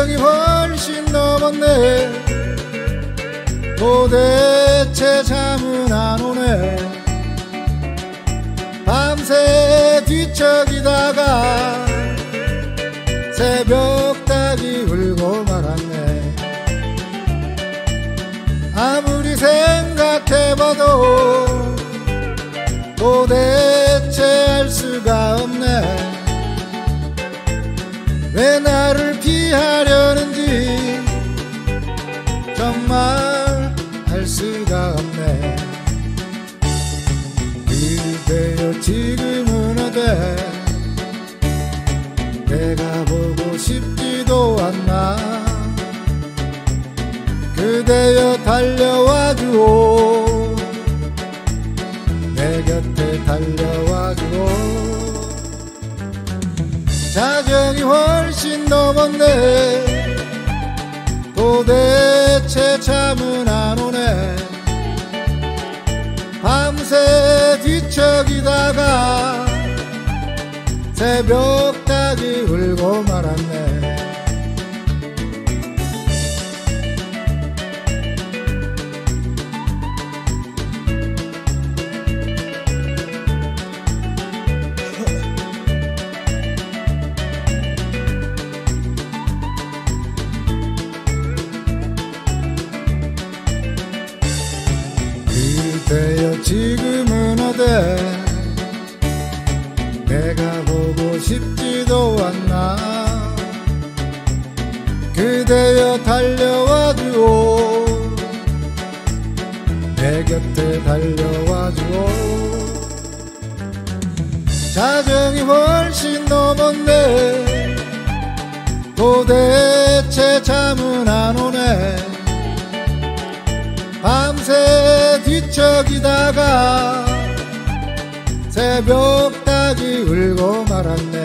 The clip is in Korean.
자정이 훨씬 넘었네. 도대체 잠은 안 오네. 밤새 뒤척이다가 새벽 닭이 울고 말았네. 아무리 생각해봐도 도대체 왜 나를 피하려는지 정말 알 수가 없네. 그대여 지금은 어때? 내가 보고 싶지도 않나? 그대여 달려와 주오. 내 곁에 달려 자정이 훨씬 넘었네. 도대체 잠은 안 오네. 밤새 뒤척이다가 새벽 닭이 울고 말았네 그대여 지금은 어때? 내가 보고 싶지도 않나 그대여 달려와주오. 내 곁에 달려와주오. 자정이 훨씬 넘었네. 도대 뒤척이다가 새벽 닭이 울고 말았네